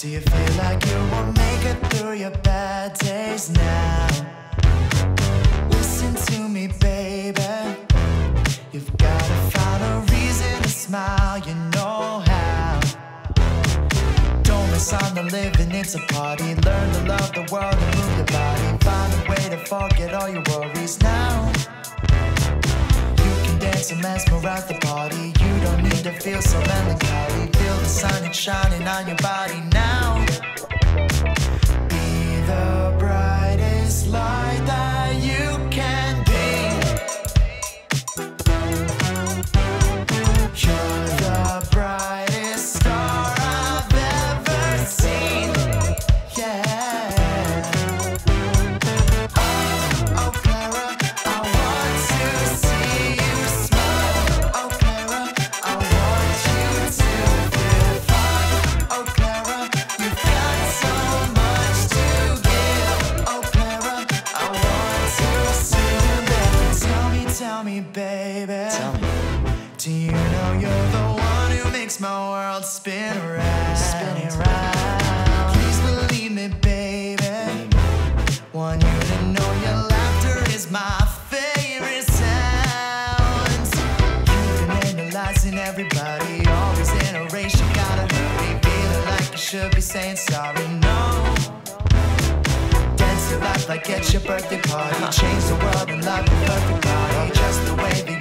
Do you feel like you will make it through your bad days now? On the living, it's a party. Learn to love the world and move your body. Find a way to forget all your worries now. You can dance and mesmerize the party. You don't need to feel so melancholy. Feel the sun is shining on your body now. Tell me. Do you know you're the one who makes my world spin around? Spin around. Please believe me, baby. Want you to know your laughter is my favorite sound. You've been analyzing everybody, always in a race. You gotta hurry, feeling like you should be saying sorry. No. Dance your life like it's your birthday party. Uh-huh. Change the world and love your perfect body. Just the way